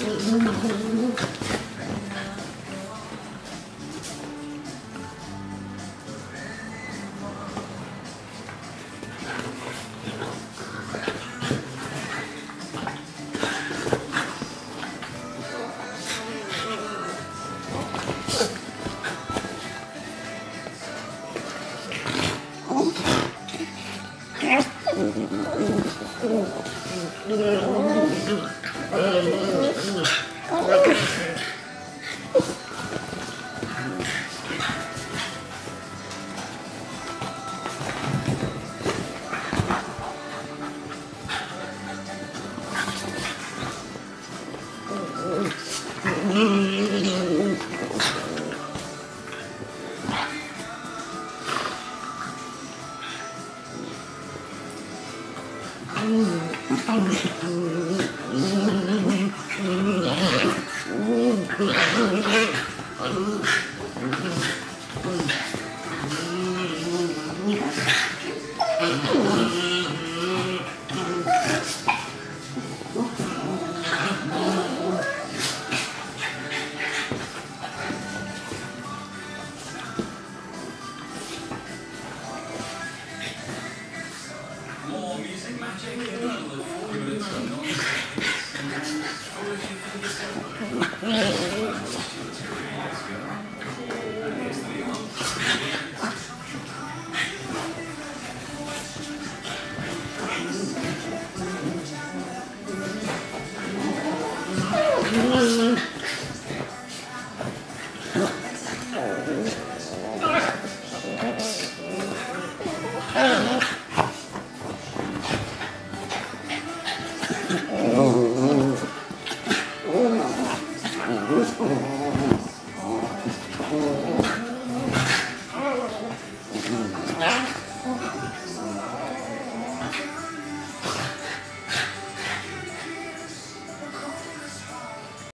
Mm-hmm. Mm-hmm. More music matching? Oh. そうだね。